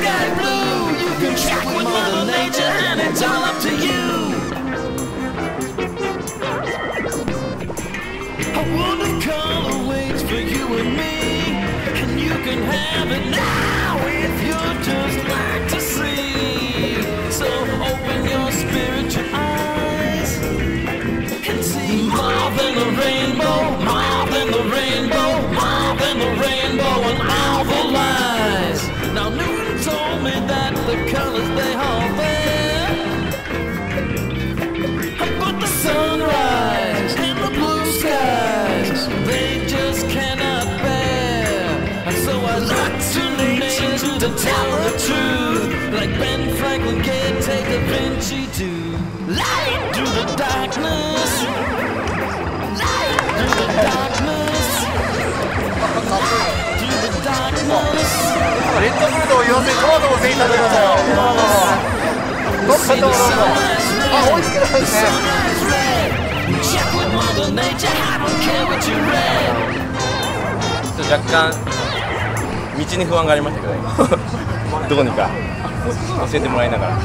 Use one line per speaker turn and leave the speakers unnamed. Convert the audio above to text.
sky blue. You can check with Mother Nature and it's all up to you. A world of color waits for you and me, and you can have it now me that the colors they all there. But the sunrise and the blue skies, they just cannot bear. And so I look to nature to tell the truth. Like Ben Franklin can't take Da Vinci to
ブルドを言わせトマトもぜひ食べてくださいよどうぞどうぞあ、美味しくないですね
若干道に不安がありましたけどね。どこにか。教えてもらいながら。